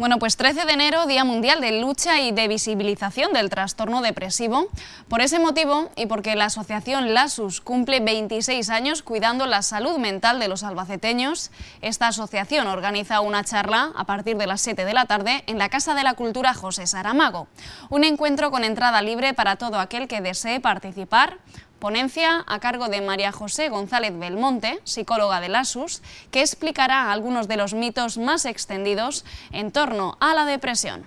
Bueno, pues 13 de enero, Día Mundial de Lucha y de Visibilización del Trastorno Depresivo. Por ese motivo y porque la asociación LASUS cumple 26 años cuidando la salud mental de los albaceteños, esta asociación organiza una charla a partir de las 7 de la tarde en la Casa de la Cultura José Saramago. Un encuentro con entrada libre para todo aquel que desee participar Ponencia a cargo de María José González Belmonte, psicóloga de LASUS, que explicará algunos de los mitos más extendidos en torno a la depresión.